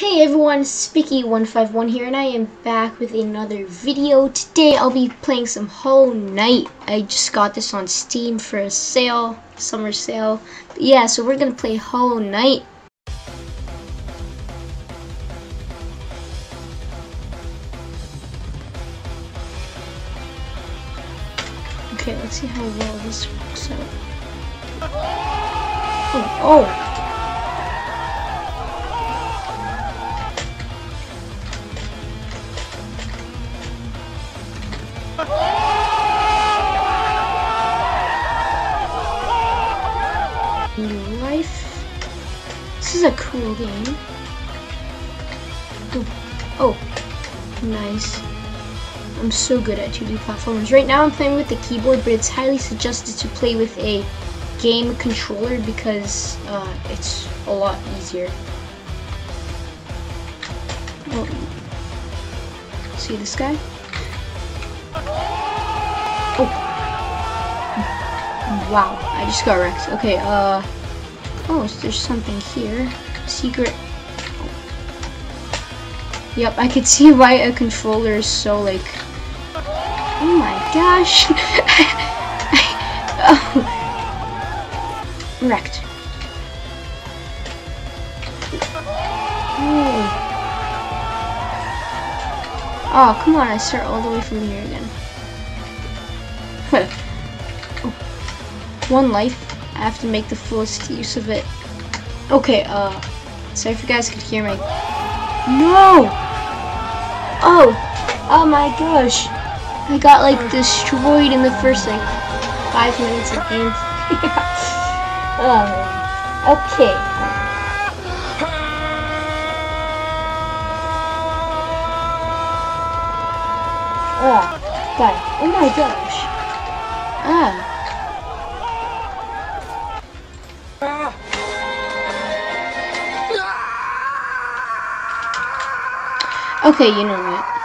Hey everyone, Spicky151 here and I am back with another video. Today I'll be playing some Hollow Knight. I just got this on Steam for a sale, summer sale. But yeah, so we're gonna play Hollow Knight. Okay, let's see how well this works out. Oh, oh. Life. This is a cool game. Oh, nice. I'm so good at 2D platformers. Right now I'm playing with the keyboard, but it's highly suggested to play with a game controller because uh, it's a lot easier. Oh. See this guy? Oh. Wow, I just got wrecked. Okay, uh... Oh, so there's something here. Secret... Yep, I could see why a controller is so, like... Oh my gosh! oh. Wrecked. Oh. oh, come on, I start all the way from here again. One life. I have to make the fullest use of it. Okay, uh, sorry if you guys could hear me. No! Oh! Oh my gosh! I got like destroyed in the first like five minutes of game. oh man. Okay. Ah, die. Oh my gosh. Ah. Okay, you know what?